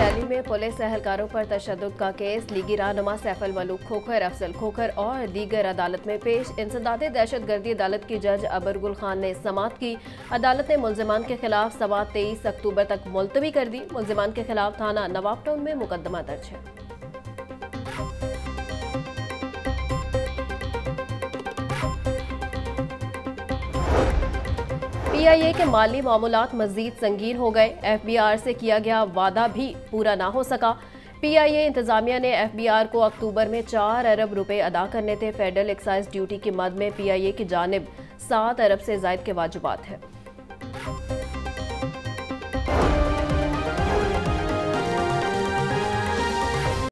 में पुलिस एहलकारों पर तशद का केस। लीगी रहनुमा सैफल मलूक खोखर, अफजल खोखर और दीगर अदालत में पेश। इंसदाद दहशत गर्दी अदालत की जज अबरगुल खान ने समात की। अदालत ने मुलजमान के खिलाफ समात तेईस अक्टूबर तक मुलतवी कर दी। मुलजमान के खिलाफ थाना नवाब टाउन में मुकदमा दर्ज है। पीआईए के माली मामूलत मजीद संगीन हो गए। एफबीआर से किया गया वादा भी पूरा ना हो सका। पीआईए इंतजामिया ने एफबीआर को अक्टूबर में चार अरब रुपए अदा करने थे। फेडरल एक्साइज ड्यूटी की मद में पीआईए की जानब सात अरब से जायद के वाजुबात हैं।